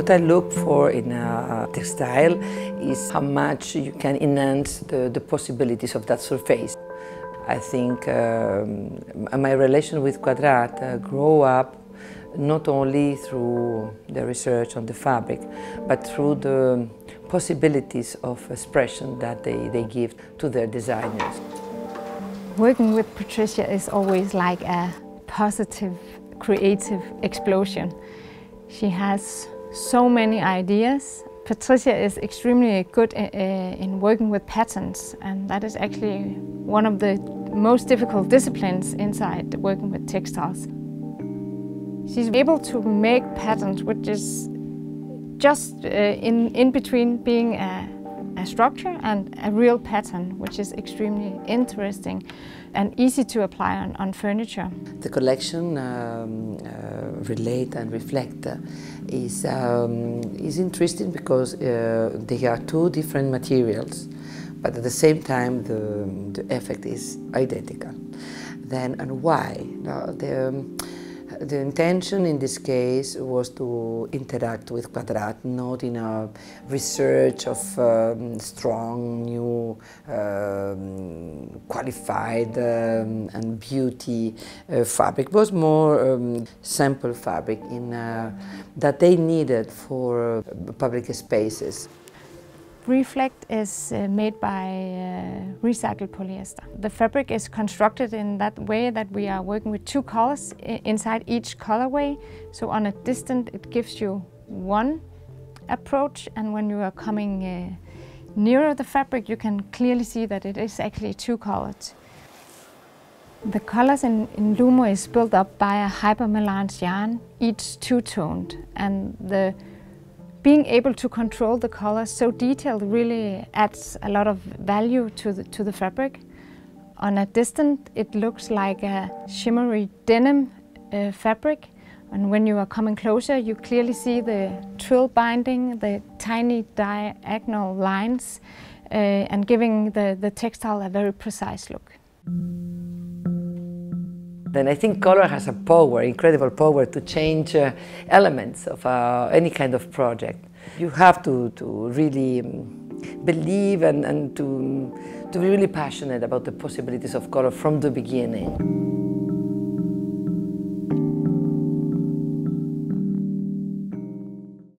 What I look for in a textile is how much you can enhance the, the possibilities of that surface. I think um, my relation with Kvadrat uh, grew up not only through the research on the fabric, but through the possibilities of expression that they, they give to their designers. Working with Patricia is always like a positive, creative explosion. She has so many ideas. Patricia is extremely good in working with patterns and that is actually one of the most difficult disciplines inside working with textiles. She's able to make patterns which is just uh, in, in between being a, a structure and a real pattern, which is extremely interesting and easy to apply on, on furniture. The collection um, uh, Relate and Reflect uh, is, um, is interesting because uh, they are two different materials, but at the same time the, the effect is identical. Then, and why? Now, the, um, the intention in this case was to interact with Kvadrat, not in a research of um, strong, new, um, qualified um, and beauty uh, fabric. It was more um, sample fabric in, uh, that they needed for uh, public spaces. Reflect is uh, made by uh, recycled polyester. The fabric is constructed in that way that we are working with two colors inside each colorway. So on a distance it gives you one approach and when you are coming uh, nearer the fabric you can clearly see that it is actually two colors. The colors in, in Lumo is built up by a hypermelange yarn, each two-toned and the being able to control the color so detailed really adds a lot of value to the, to the fabric. On a distance it looks like a shimmery denim uh, fabric and when you are coming closer you clearly see the twill binding, the tiny diagonal lines uh, and giving the, the textile a very precise look. Then I think color has a power, incredible power to change uh, elements of uh, any kind of project. You have to, to really um, believe and, and to, to be really passionate about the possibilities of color from the beginning.